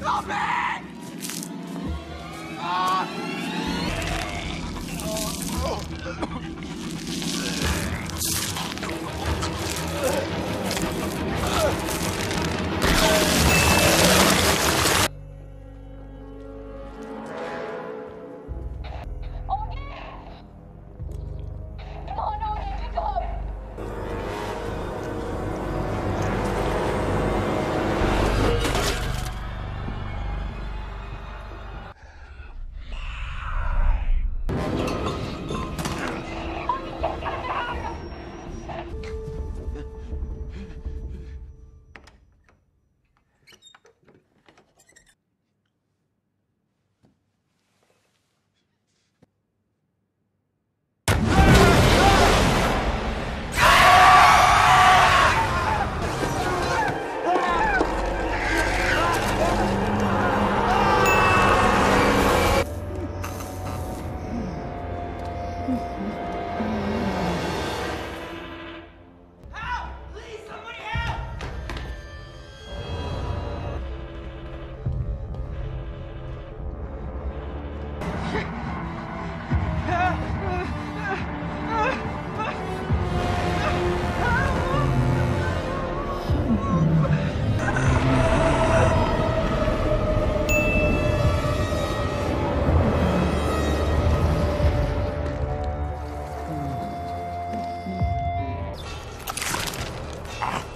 Stop it! Mm-hmm. Ah.